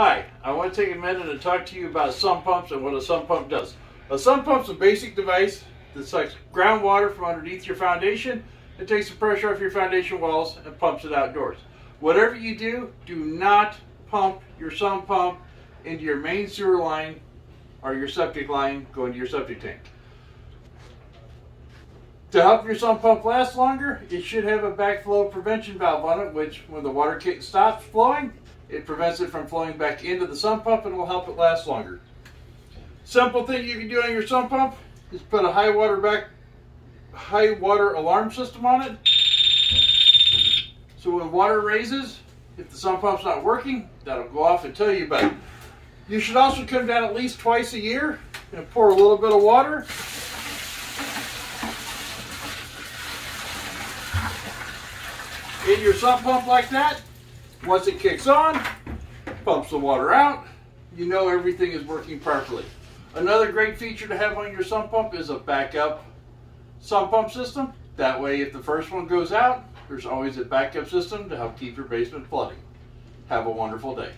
Hi, I want to take a minute and talk to you about sump pumps and what a sump pump does. A sump pump's a basic device that sucks groundwater from underneath your foundation and takes the pressure off your foundation walls and pumps it outdoors. Whatever you do, do not pump your sump pump into your main sewer line or your septic line going to your septic tank. To help your sump pump last longer, it should have a backflow prevention valve on it, which when the water stops flowing, it prevents it from flowing back into the sump pump and will help it last longer. Simple thing you can do on your sump pump is put a high water back, high water alarm system on it. So when water raises, if the sump pump's not working, that'll go off and tell you about it. You should also come down at least twice a year and pour a little bit of water in your sump pump like that. Once it kicks on, pumps the water out, you know everything is working properly. Another great feature to have on your sump pump is a backup sump pump system. That way, if the first one goes out, there's always a backup system to help keep your basement flooding. Have a wonderful day.